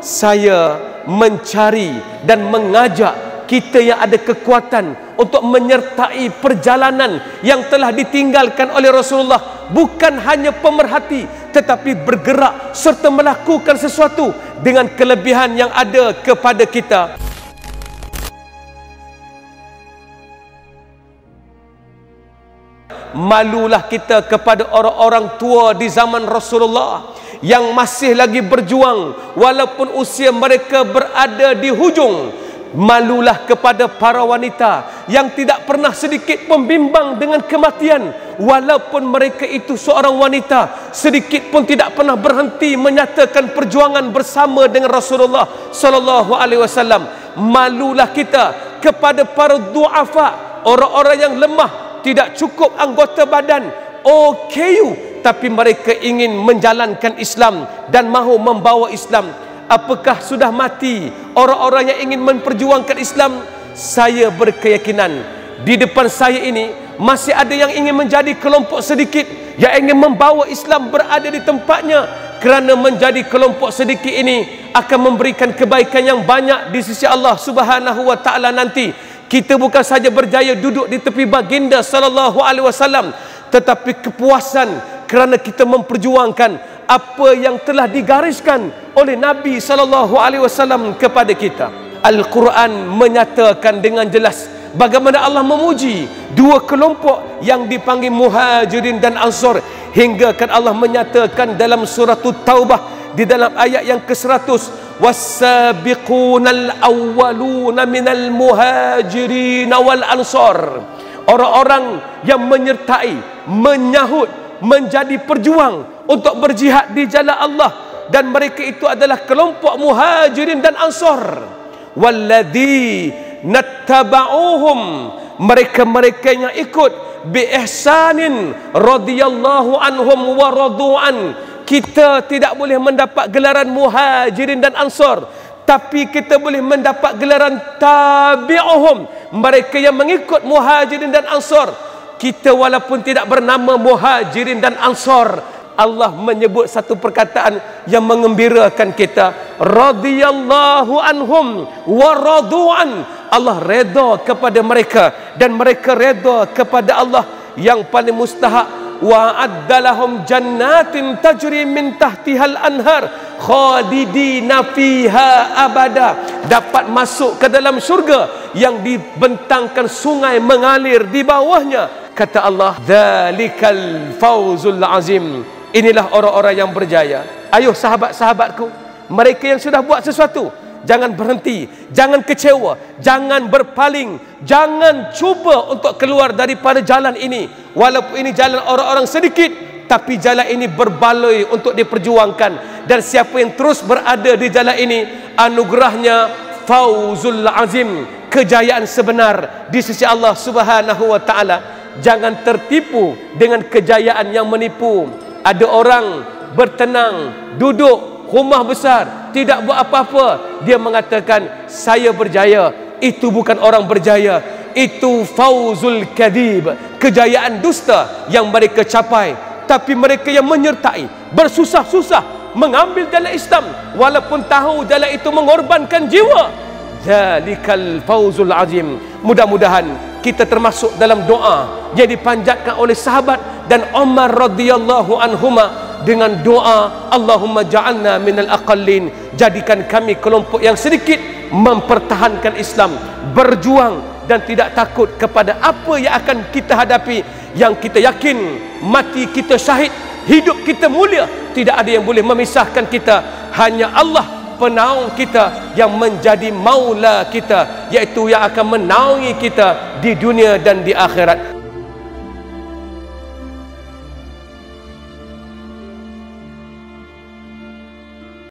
saya mencari dan mengajak kita yang ada kekuatan untuk menyertai perjalanan yang telah ditinggalkan oleh Rasulullah. Bukan hanya pemerhati tetapi bergerak serta melakukan sesuatu dengan kelebihan yang ada kepada kita. Malulah kita kepada orang-orang tua di zaman Rasulullah yang masih lagi berjuang walaupun usia mereka berada di hujung malulah kepada para wanita yang tidak pernah sedikit membimbang dengan kematian. Walaupun mereka itu seorang wanita sedikit pun tidak pernah berhenti menyatakan perjuangan bersama dengan Rasulullah sallallahu alaihi wasallam. Malulah kita kepada para duafa orang-orang yang lemah tidak cukup anggota badan. OKU tapi mereka ingin menjalankan Islam dan mahu membawa Islam. Apakah sudah mati? Orang-orang yang ingin memperjuangkan Islam saya berkeyakinan di depan saya ini masih ada yang ingin menjadi kelompok sedikit yang ingin membawa Islam berada di tempatnya. Kerana menjadi kelompok sedikit ini akan memberikan kebaikan yang banyak di sisi Allah Subhanahu wa taala nanti. Kita bukan saja berjaya duduk di tepi baginda sallallahu alaihi wasallam tetapi kepuasan kerana kita memperjuangkan apa yang telah digariskan oleh Nabi sallallahu alaihi wasallam kepada kita. Al-Quran menyatakan dengan jelas bagaimana Allah memuji dua kelompok yang dipanggil Muhajirin dan Ansar hingga kan Allah menyatakan dalam surah Taubah di dalam ayat yang ke-100 wasabiqunal awwaluna minal muhajirin wal ansar orang-orang yang menyertai menyahut menjadi perjuang untuk berjihad di jalan Allah. Dan mereka itu adalah kelompok muhajirin dan ansar walladhi nattaba'uhum. Mereka-mereka yang ikut bi ihsanin radhiyallahu anhum wa radu'an. Kita tidak boleh mendapat gelaran muhajirin dan ansar tapi kita boleh mendapat gelaran tabi'uhum. Mereka yang mengikut muhajirin dan ansar kita walaupun tidak bernama muhajirin dan ansar Allah menyebut satu perkataan yang mengembirakan kita. Radhiyallahu anhum wa radu'an. Allah redha kepada mereka dan mereka redha kepada Allah. Yang paling mustahak wa addalahum jannatin tajri min tahtihal anhar khalidina fiha abada. Dapat masuk ke dalam syurga yang dibentangkan sungai mengalir di bawahnya kata Allah dzalikal fawzul azim inilah orang-orang yang berjaya ayo sahabat-sahabatku mereka yang sudah buat sesuatu jangan berhenti, jangan kecewa, jangan berpaling, jangan cuba untuk keluar daripada jalan ini. Walaupun ini jalan orang-orang sedikit, tapi jalan ini berbaloi untuk diperjuangkan. Dan siapa yang terus berada di jalan ini, anugerahnya fauzul azim, kejayaan sebenar di sisi Allah Subhanahu wa taala. Jangan tertipu dengan kejayaan yang menipu. Ada orang bertenang, duduk rumah besar tidak buat apa-apa. Dia mengatakan saya berjaya. Itu bukan orang berjaya. Itu fauzul kadib kejayaan dusta yang mereka capai. Tapi mereka yang menyertai bersusah-susah mengambil jalan Islam walaupun tahu jalan itu mengorbankan jiwa. Zalikal fauzul azim. Mudah-mudahan kita termasuk dalam doa yang dipanjatkan oleh sahabat dan Umar radhiyallahu anhuma dengan doa Allahumma ja'alna minal aqallin. Jadikan kami kelompok yang sedikit mempertahankan Islam berjuang dan tidak takut kepada apa yang akan kita hadapi. Yang kita yakin mati kita syahid hidup kita mulia. Tidak ada yang boleh memisahkan kita. Hanya Allah penaung kita yang menjadi maula kita iaitu yang akan menaungi kita di dunia dan di akhirat